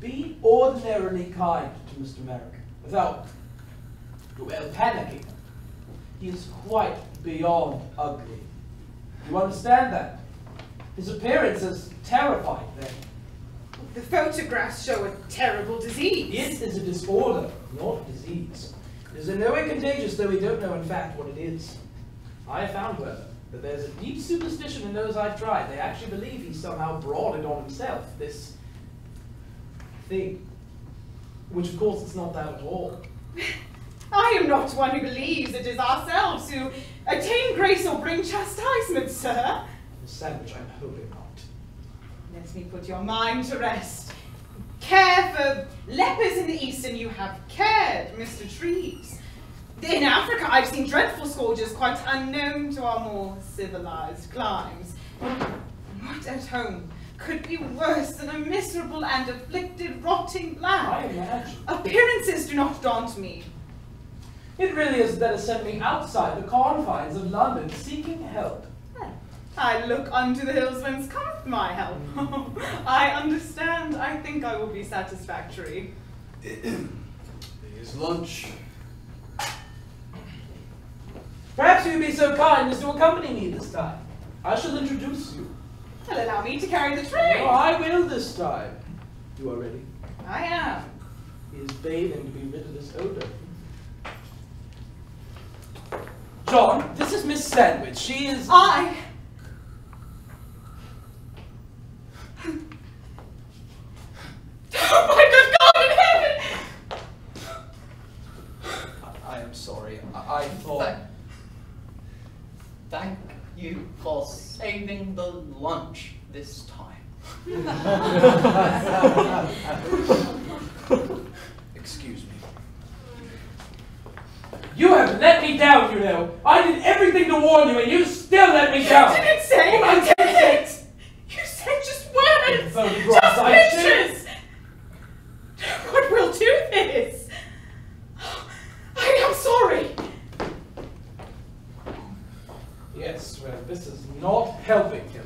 be ordinarily kind to Mr. Merrick without, well, panicking. He is quite beyond ugly. You understand that? His appearance has terrified them. The photographs show a terrible disease. It is a disorder, not a disease. It is in no way contagious, though we don't know in fact what it is. I have found, however, that there's a deep superstition in those I've tried. They actually believe he somehow brought it on himself, this thing. Which, of course, it's not that at all. I am not one who believes it is ourselves who attain grace or bring chastisement, sir. The sandwich, I'm hoping not. Let me put your mind to rest. Care for lepers in the east, and you have cared, Mr. Treves. In Africa, I've seen dreadful scourges quite unknown to our more civilized climes. What at home could be worse than a miserable and afflicted rotting I imagine. Appearances do not daunt me. It really is better send me outside the confines of London seeking help. I look unto the hills whence cometh my help. I understand. I think I will be satisfactory. Here's lunch. Perhaps you'd be so kind as to accompany me this time. I shall introduce you. Well, allow me to carry the tray. Oh, I will this time. You are ready? I am. He is bathing to be rid of this odor. John, this is Miss Sandwich. She is. I. Oh my good God in heaven! I am sorry. I, I thought. Thank, thank you for saving the lunch this time. Excuse me. You have let me down, you know. I did everything to warn you, and you still let me down. You didn't say I I did it! You said just words! Photographs Just I pictures! What will do this? I am sorry. Well, this is not helping him.